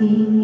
You.